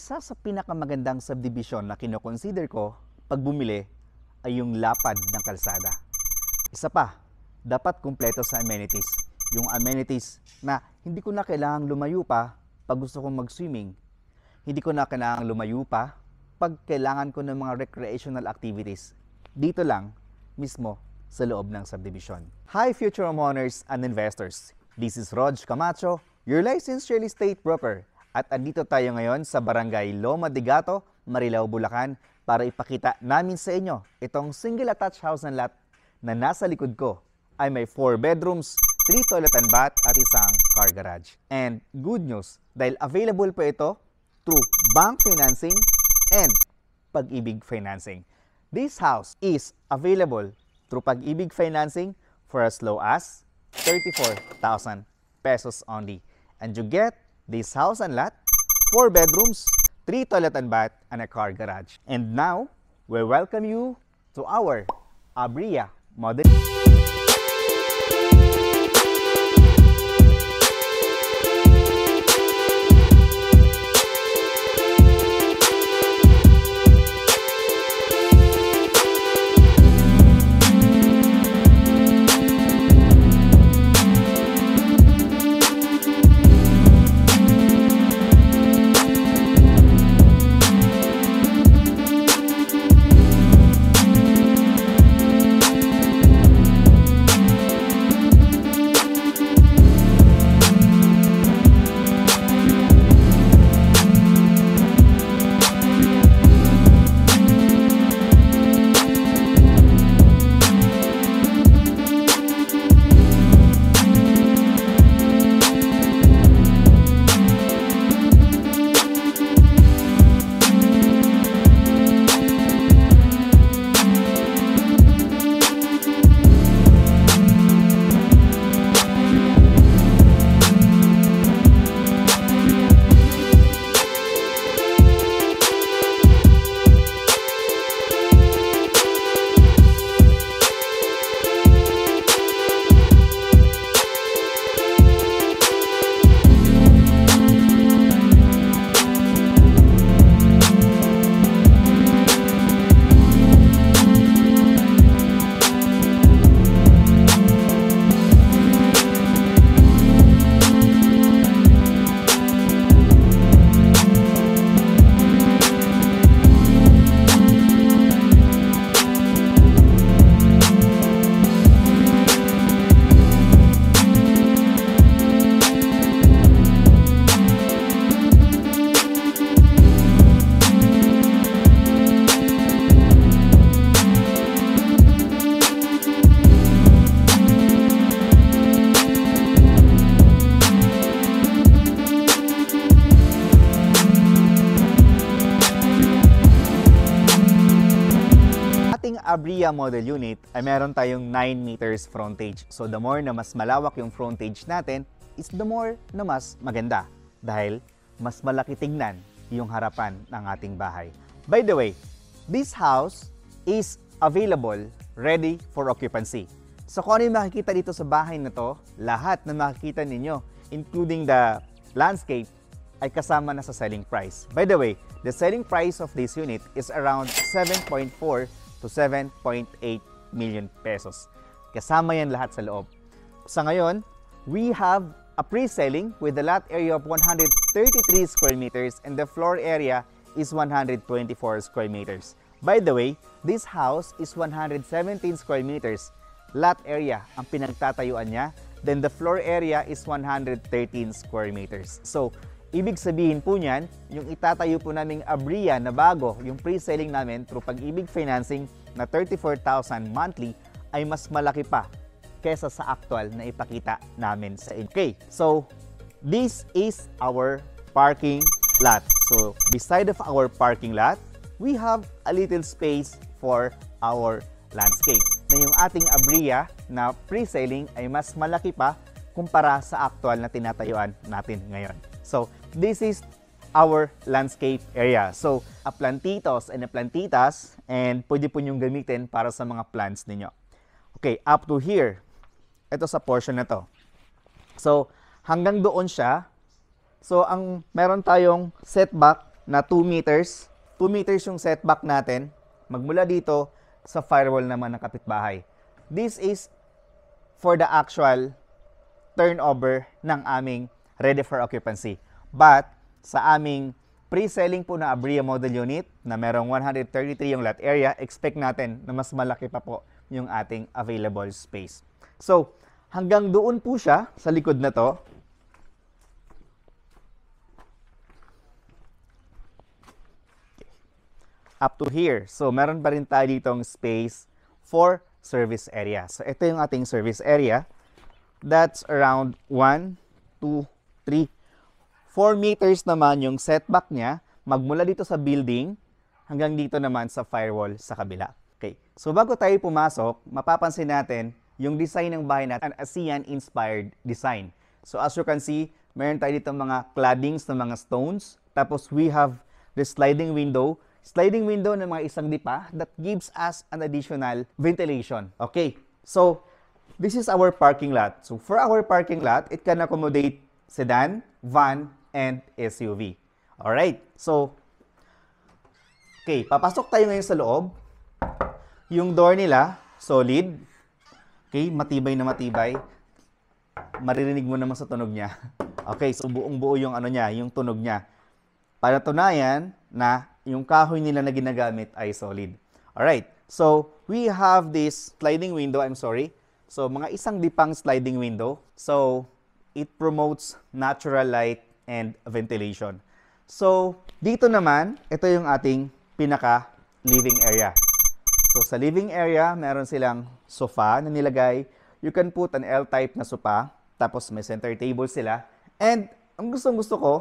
Isa sa pinakamagandang subdivision na kinoconsider ko pag bumili ay yung lapad ng kalsada. Isa pa, dapat kumpleto sa amenities. Yung amenities na hindi ko na kailangang lumayo pa pag gusto kong mag-swimming. Hindi ko na kailangang lumayo pa pag kailangan ko ng mga recreational activities. Dito lang, mismo sa loob ng subdivision. Hi future homeowners and investors. This is Rog Camacho, your licensed real estate broker. At andito tayo ngayon sa Barangay Loma de Gato, Marilao, Bulacan para ipakita namin sa inyo itong single attached house and lot na nasa likod ko ay may 4 bedrooms, 3 toilet and bath at isang car garage. And good news, dahil available po ito through bank financing and pag-ibig financing. This house is available through pag-ibig financing for as low as 34,000 pesos only. And you get this house and lot, 4 bedrooms, 3 toilet and bath, and a car garage. And now, we welcome you to our Abria model. Abria model unit ay meron tayong 9 meters frontage. So the more na mas malawak yung frontage natin, is the more na mas maganda. Dahil mas malaki tingnan yung harapan ng ating bahay. By the way, this house is available ready for occupancy. So kung ano yung makikita dito sa bahay na to, lahat na makikita ninyo, including the landscape, ay kasama na sa selling price. By the way, the selling price of this unit is around 7.4 to 7.8 million pesos. Kasama yan lahat sa loob. Sa ngayon, we have a pre-selling with the lot area of 133 square meters and the floor area is 124 square meters. By the way, this house is 117 square meters. Lot area ang pinagtatayuan niya. Then the floor area is 113 square meters. So, ibig sabihin po niyan, yung itatayo po naming Abria na bago, yung pre-selling namin through pag-ibig financing na 34,000 monthly ay mas malaki pa kesa sa actual na ipakita namin sa inyo. Okay, so this is our parking lot. So beside of our parking lot, we have a little space for our landscape. Na yung ating Abria na pre-selling ay mas malaki pa kumpara sa actual na tinatayuan natin ngayon. So this is our landscape area. So, a plantitos and a plantitas and pwede po niyong gamitin para sa mga plants ninyo. Okay, up to here. Ito sa portion na to. So, hanggang doon siya. So, ang meron tayong setback na 2 meters. 2 meters yung setback natin. Magmula dito sa firewall naman ng kapitbahay. This is for the actual turnover ng aming ready for occupancy. But sa aming pre-selling po na Abria model unit na merong 133 yung lot area, expect natin na mas malaki pa po yung ating available space. So, hanggang doon po siya sa likod na to. Up to here. So, meron pa rin tayo ditong space for service area. So, ito yung ating service area. That's around 1, 2, 3, 4 meters naman yung setback niya magmula dito sa building hanggang dito naman sa firewall sa kabila. Okay. So bago tayo pumasok, mapapansin natin yung design ng bahay natin, an ASEAN-inspired design. So as you can see, meron tayo dito mga claddings ng mga stones. Tapos we have the sliding window. Sliding window ng mga isang dipa that gives us an additional ventilation. Okay. So this is our parking lot. So for our parking lot, it can accommodate sedan, van, and SUV. Alright, so, okay, papasok tayo ngayon sa loob. Yung door nila, solid. Okay, matibay na matibay. Maririnig mo naman sa tunog niya. Okay, so buong buo yung ano niya, yung tunog niya. Para tunayan na yung kahoy nila na ginagamit ay solid. Alright, so we have this sliding window, I'm sorry. So, mga isang dipang sliding window. So, it promotes natural light and ventilation. So, dito naman, ito yung ating pinaka living area. So, sa living area, meron silang sofa na nilagay. You can put an L-type na sofa, tapos may center table sila. And, ang gustong gusto ko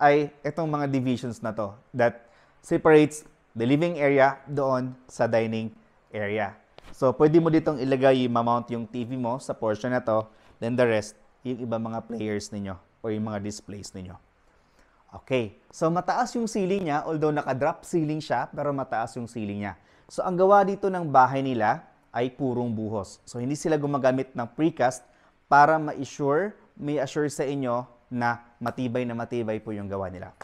ay itong mga divisions na to that separates the living area doon sa dining area. So, pwede mo ditong ilagay, ma-mount yung TV mo sa portion na to, then the rest, yung iba mga players ninyo or yung mga displays ninyo. Okay, so mataas yung ceiling niya, although naka-drop ceiling siya, pero mataas yung ceiling niya. So ang gawa dito ng bahay nila ay purong buhos. So hindi sila gumagamit ng precast para ma-assure, may assure sa inyo na matibay na matibay po yung gawa nila.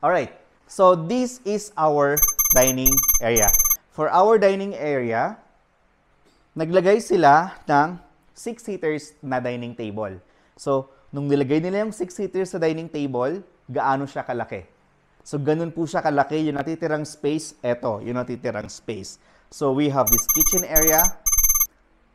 Alright, so this is our dining area. For our dining area, naglagay sila ng 6 seaters na dining table. So, nung nilagay nila yung 6-seater sa dining table, gaano siya kalaki. So, ganun po siya kalaki. Yung natitirang space, eto, yung natitirang space. So, we have this kitchen area.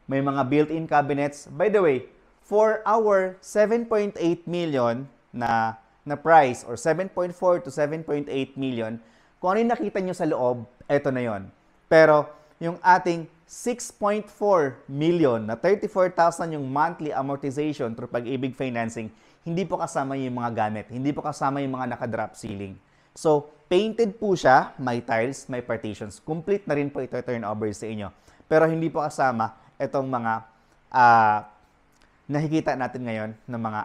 May mga built-in cabinets. By the way, for our 7.8 million na, na price or 7.4 to 7.8 million, kung ano yung nakita nyo sa loob, eto na yon. Pero, yung ating 6.4 million na 34,000 yung monthly amortization through pag-ibig financing, hindi po kasama yung mga gamit. Hindi po kasama yung mga naka-drop ceiling. So, painted po siya, may tiles, may partitions. Complete na rin po ito turnover sa inyo. Pero hindi po kasama itong mga uh, nakikita natin ngayon ng mga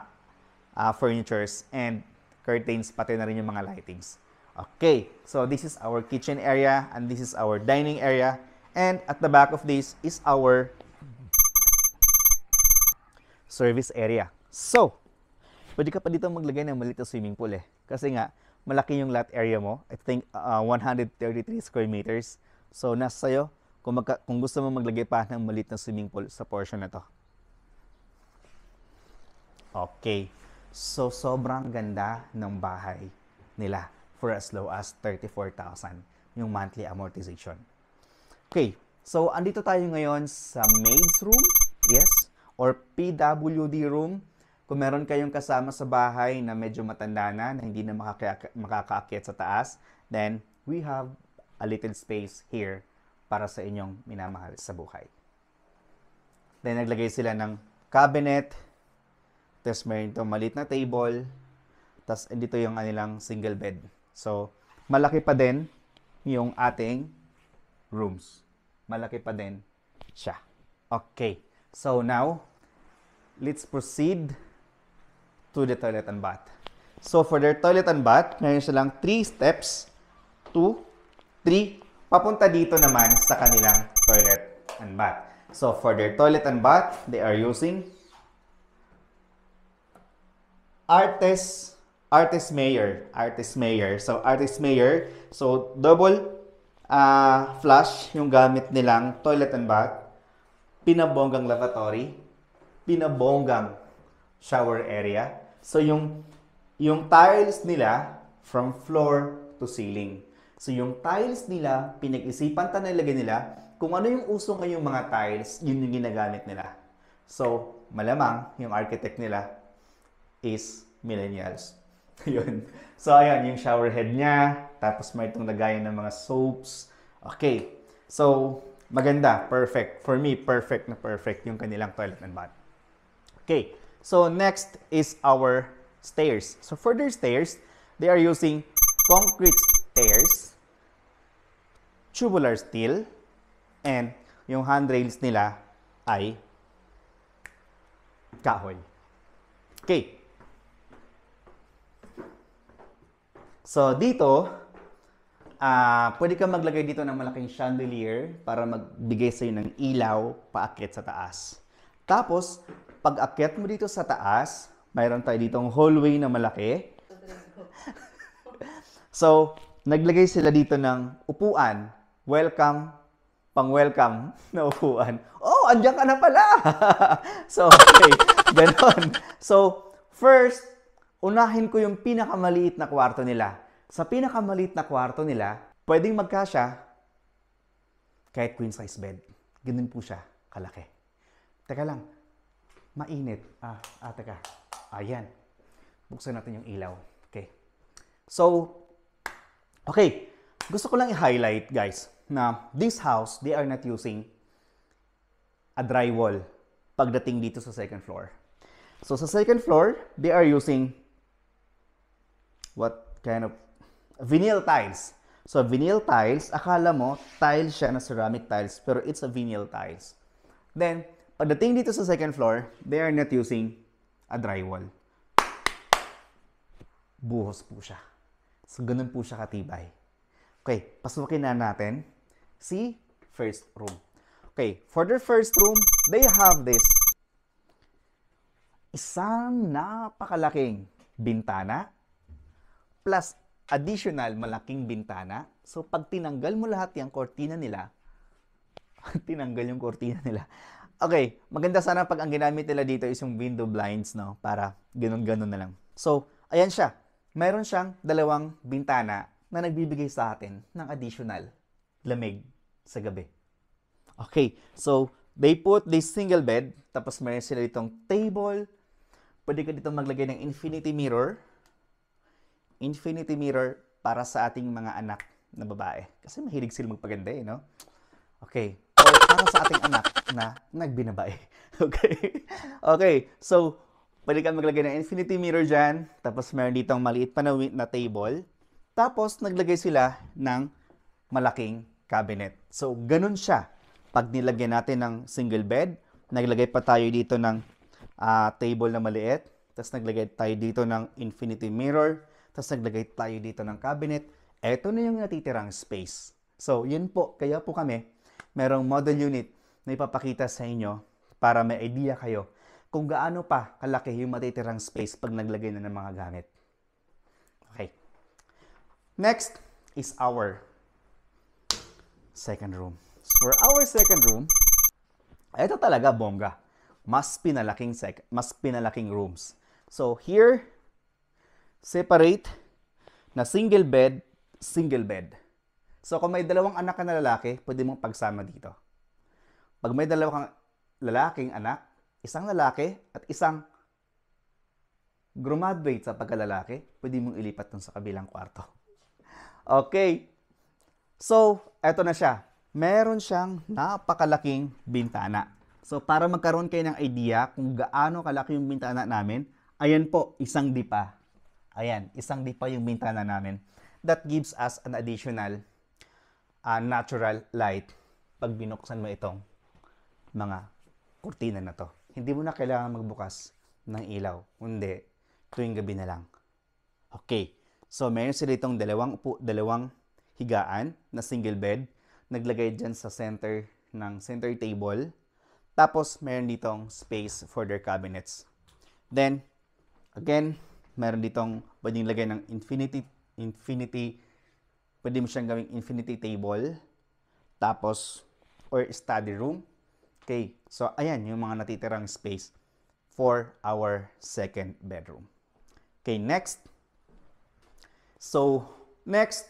uh, furnitures and curtains, pati na rin yung mga lightings. Okay, so this is our kitchen area and this is our dining area. And at the back of this is our service area. So, pwede ka pa dito maglagay ng maliit swimming pool eh. Kasi nga, malaki yung lot area mo. I think uh, 133 square meters. So, nasa sa'yo kung, magka, kung gusto mo maglagay pa ng maliit na swimming pool sa portion na to. Okay. So, sobrang ganda ng bahay nila for as low as 34,000 yung monthly amortization. Okay, so andito tayo ngayon sa maid's room, yes, or PWD room. Kung meron kayong kasama sa bahay na medyo matanda na, na hindi na makaka- makakaakyat sa taas, then we have a little space here para sa inyong minamahal sa buhay. Then naglagay sila ng cabinet, tapos meron itong maliit na table, tapos dito yung anilang single bed. So, malaki pa din yung ating rooms. Malaki pa din siya. Okay. So now, let's proceed to the toilet and bath. So for their toilet and bath, meron silang 3 steps. 2, 3, papunta dito naman sa kanilang toilet and bath. So for their toilet and bath, they are using Artes Artist Mayor. Artist Mayor. So, Artist Mayor. So, double uh, flush yung gamit nilang toilet and bath. Pinabonggang lavatory. Pinabonggang shower area. So, yung, yung tiles nila from floor to ceiling. So, yung tiles nila, pinag-isipan ta nilagay nila kung ano yung uso ngayong mga tiles, yun yung ginagamit nila. So, malamang yung architect nila is millennials. yun. So, ayan, yung shower head niya. Tapos may itong lagayan ng mga soaps. Okay. So, maganda. Perfect. For me, perfect na perfect yung kanilang toilet and bath. Okay. So, next is our stairs. So, for their stairs, they are using concrete stairs, tubular steel, and yung handrails nila ay kahoy. Okay. So, dito, uh, pwede ka maglagay dito ng malaking chandelier para magbigay sa'yo ng ilaw paakyat sa taas. Tapos, pag akyat mo dito sa taas, mayroon tayo ditong hallway na malaki. so, naglagay sila dito ng upuan. Welcome pang-welcome na upuan. Oh, andiyan ka na pala! so, okay. Ganon. So, first, unahin ko yung pinakamaliit na kwarto nila. Sa pinakamaliit na kwarto nila, pwedeng magkasya kahit queen size bed. Ganun po siya, kalaki. Teka lang, mainit. Ah, ah, teka. Ayan. Buksan natin yung ilaw. Okay. So, okay. Gusto ko lang i-highlight, guys na this house, they are not using a drywall pagdating dito sa second floor. So sa second floor, they are using what kind of vinyl tiles. So vinyl tiles, akala mo tiles siya na ceramic tiles, pero it's a vinyl tiles. Then, pagdating dito sa second floor, they are not using a drywall. Buhos po siya. So ganun po siya katibay. Okay, pasukin na natin See? First room. Okay, for their first room, they have this isang napakalaking bintana plus additional malaking bintana. So, pag tinanggal mo lahat yung kortina nila, tinanggal yung kortina nila. Okay, maganda sana pag ang ginamit nila dito is yung window blinds, no? Para ganun-ganun na lang. So, ayan siya. Meron siyang dalawang bintana na nagbibigay sa atin ng additional lamig sa gabi. Okay, so they put this single bed, tapos may sila ditong table. Pwede ka dito maglagay ng infinity mirror. Infinity mirror para sa ating mga anak na babae. Kasi mahilig sila magpaganda eh, no? Okay. Or para sa ating anak na nagbinabae. Okay. Okay. So, pwede ka maglagay ng infinity mirror dyan. Tapos meron ditong maliit pa na, na table. Tapos, naglagay sila ng malaking cabinet. So, ganun siya. Pag nilagyan natin ng single bed, naglagay pa tayo dito ng uh, table na maliit, tapos naglagay tayo dito ng infinity mirror, tapos naglagay tayo dito ng cabinet, eto na yung natitirang space. So, yun po. Kaya po kami, merong model unit na ipapakita sa inyo para may idea kayo kung gaano pa kalaki yung matitirang space pag naglagay na ng mga gamit. Okay. Next is our second room. For our second room, ito talaga bongga. Mas pinalaking sec mas pinalaking rooms. So here separate na single bed, single bed. So kung may dalawang anak ka na lalaki, pwede mong pagsama dito. Pag may dalawang lalaking anak, isang lalaki at isang graduate sa pagkalalaki, pwede mong ilipat dun sa kabilang kwarto. Okay. So, eto na siya. Meron siyang napakalaking bintana. So, para magkaroon kayo ng idea kung gaano kalaki yung bintana namin, ayan po, isang dipa. Ayan, isang dipa yung bintana namin. That gives us an additional uh, natural light pag binuksan mo itong mga kurtina na to. Hindi mo na kailangan magbukas ng ilaw. Hindi, tuwing gabi na lang. Okay. So, meron sila itong dalawang, upo, dalawang higaan na single bed. Naglagay dyan sa center ng center table. Tapos, meron ditong space for their cabinets. Then, again, meron ditong pwedeng lagay ng infinity, infinity, pwede mo siyang gawing infinity table, tapos, or study room. Okay, so ayan yung mga natitirang space for our second bedroom. Okay, next. So, next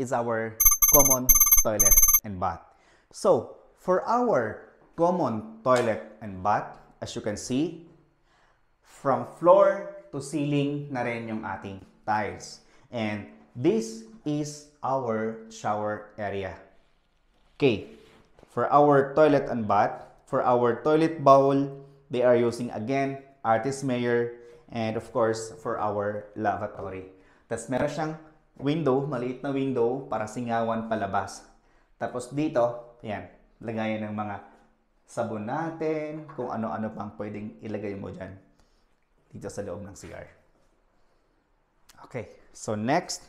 is our common toilet and bath. So, for our common toilet and bath, as you can see, from floor to ceiling na rin yung ating tiles. And this is our shower area. Okay, for our toilet and bath, for our toilet bowl, they are using again Artist Mayor and of course for our lavatory. Tapos meron siyang window, maliit na window para singawan palabas. Tapos dito, yan, lagayan ng mga sabon natin, kung ano-ano pang pwedeng ilagay mo dyan dito sa loob ng CR. Okay, so next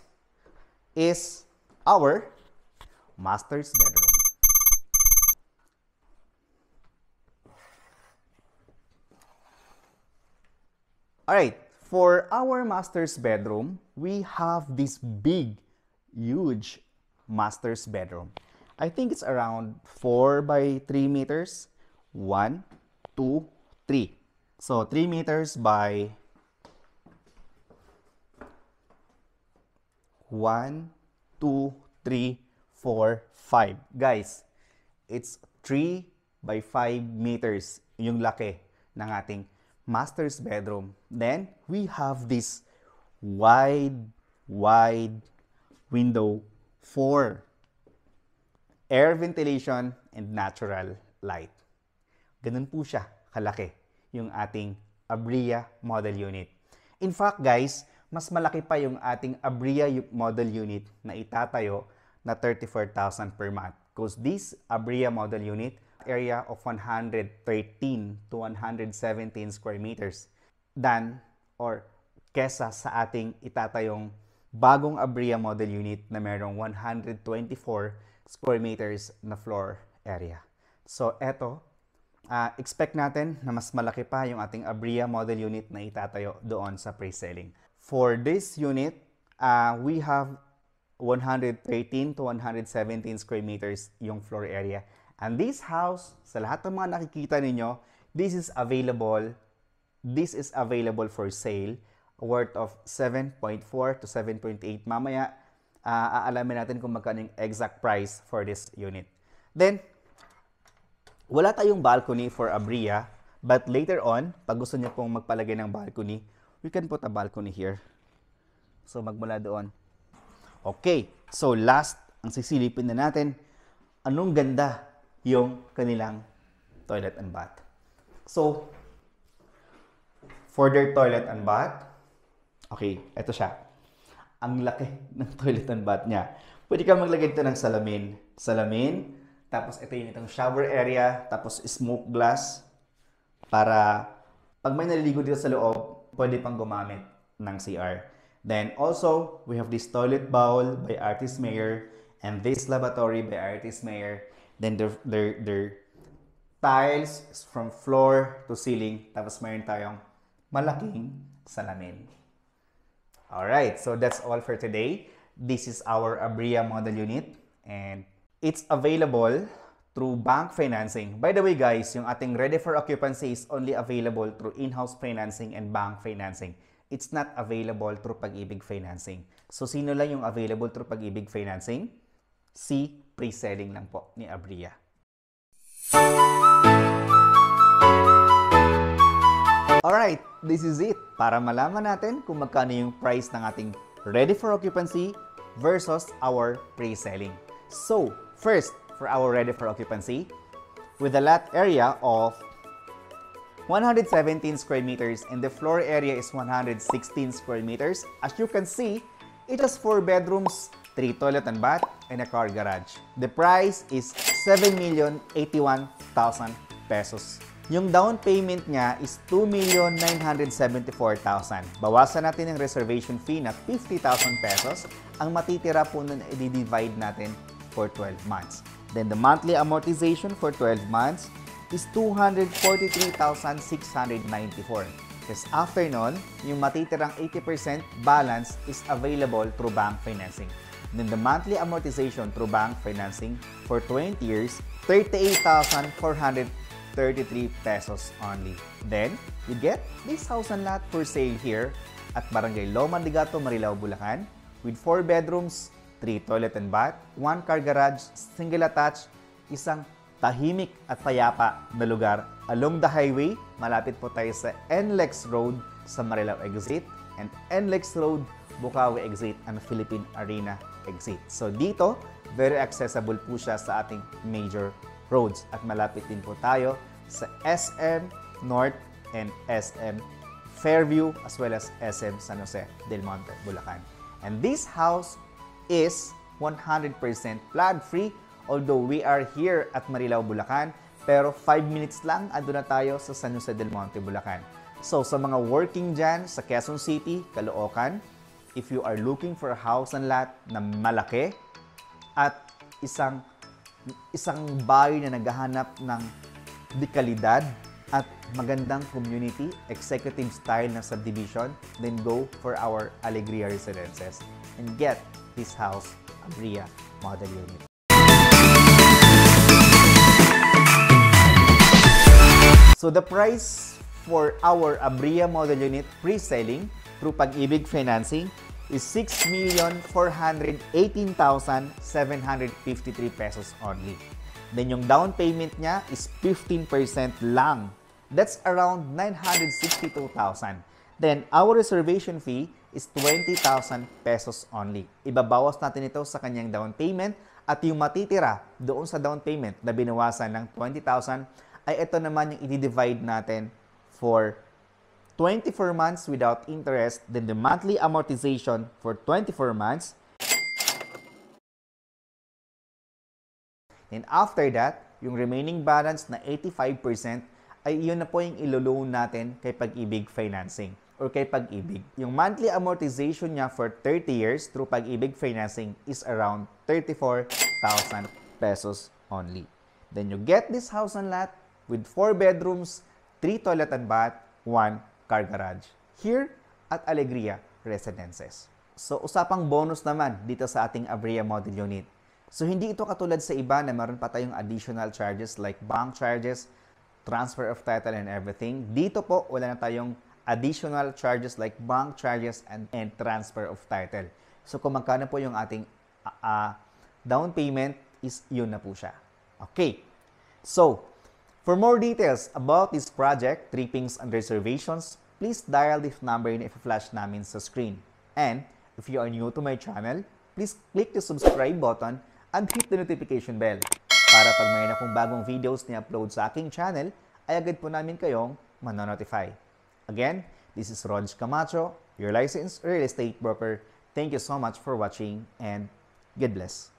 is our master's bedroom. Alright, for our master's bedroom, we have this big, huge master's bedroom. I think it's around 4 by 3 meters. 1, 2, 3. So 3 meters by 1, 2, 3, 4, 5. Guys, it's 3 by 5 meters yung laki ng ating master's bedroom. Then, we have this wide, wide window for air ventilation and natural light. Ganun po siya kalaki yung ating Abria model unit. In fact guys, mas malaki pa yung ating Abria model unit na itatayo na 34,000 per month. Because this Abria model unit, area of 113 to 117 square meters than or kesa sa ating itatayong bagong Abria model unit na merong 124 square meters na floor area. So, eto, uh, expect natin na mas malaki pa yung ating Abria model unit na itatayo doon sa pre-selling. For this unit, uh, we have 113 to 117 square meters yung floor area. And this house, sa lahat ng mga nakikita ninyo, this is available, this is available for sale worth of 7.4 to 7.8. Mamaya, uh, aalamin natin kung magkano yung exact price for this unit. Then, wala tayong balcony for Abria, but later on, pag gusto niyo pong magpalagay ng balcony, we can put a balcony here. So magmula doon. Okay, so last, ang sisilipin na natin, anong ganda yung kanilang toilet and bath. So, for their toilet and bath, okay, ito siya. Ang laki ng toilet and bath niya. Pwede ka maglagay dito ng salamin. Salamin, tapos ito yung itong shower area, tapos smoke glass para pag may naliligo dito sa loob, pwede pang gumamit ng CR. Then also, we have this toilet bowl by Artist Mayor and this lavatory by Artist Mayor. Then their, their, their tiles from floor to ceiling. Tapos mayroon tayong malaking salamin. Alright, so that's all for today. This is our Abria model unit and It's available through bank financing. By the way guys, yung ating ready for occupancy is only available through in-house financing and bank financing. It's not available through pag-ibig financing. So sino lang yung available through pag-ibig financing? Si pre-selling lang po ni Abria. Alright, this is it. Para malaman natin kung magkano yung price ng ating ready for occupancy versus our pre-selling. So, First, for our ready for occupancy, with a lot area of 117 square meters and the floor area is 116 square meters. As you can see, it has 4 bedrooms, 3 toilet and bath, and a car garage. The price is 7,081,000 pesos. Yung down payment niya is 2,974,000. Bawasan natin yung reservation fee na 50,000 pesos. Ang matitira po nun, i-divide natin for 12 months. Then the monthly amortization for 12 months is 243,694. Because after nun, yung matitirang 80% balance is available through bank financing. Then the monthly amortization through bank financing for 20 years, 38,433 pesos only. Then, you get this house and lot for sale here at Barangay Loma Ligato, Marilao, Bulacan with 4 bedrooms, 3 toilet and bath, 1 car garage, single attached, isang tahimik at payapa na lugar along the highway. Malapit po tayo sa NLEX Road sa Marilao exit and NLEX Road, Bukawi exit and Philippine Arena exit. So dito, very accessible po siya sa ating major roads at malapit din po tayo sa SM North and SM Fairview as well as SM San Jose del Monte, Bulacan. And this house is 100% flood-free although we are here at Marilao, Bulacan, pero 5 minutes lang ando na tayo sa San Jose del Monte, Bulacan. So sa mga working dyan sa Quezon City, Caloocan, if you are looking for a house and lot na malaki at isang isang bahay na naghahanap ng dekalidad at magandang community, executive style na subdivision, then go for our Alegria Residences and get this house, Abria Model Unit. So the price for our Abria model unit pre-selling through Pag-ibig Financing is 6,418,753 pesos only. Then yung down payment niya is 15% lang. That's around 962,000. Then our reservation fee is 20,000 pesos only. Ibabawas natin ito sa kanyang down payment at yung matitira doon sa down payment na binawasan ng 20,000 ay ito naman yung i-divide natin for 24 months without interest, then the monthly amortization for 24 months. And after that, yung remaining balance na 85% ay yun na po yung ilo-loan natin kay Pag-ibig Financing or kay Pag-ibig. Yung monthly amortization niya for 30 years through Pag-ibig Financing is around 34,000 pesos only. Then you get this house and lot with 4 bedrooms, 3 toilet and bath, 1 car garage. Here at Alegria Residences. So, usapang bonus naman dito sa ating Abria Model Unit. So, hindi ito katulad sa iba na meron pa tayong additional charges like bank charges, transfer of title and everything. Dito po, wala na tayong additional charges like bank charges and, and transfer of title. So, kung magkano po yung ating uh, uh, down payment is yun na po siya. Okay. So, For more details about this project, Trippings and Reservations, please dial this number na i-flash namin sa screen. And if you are new to my channel, please click the subscribe button and hit the notification bell para pag mayroon akong bagong videos ni upload sa aking channel, ay agad po namin kayong manonotify. Again, this is Rog Camacho, your licensed real estate broker. Thank you so much for watching and God bless.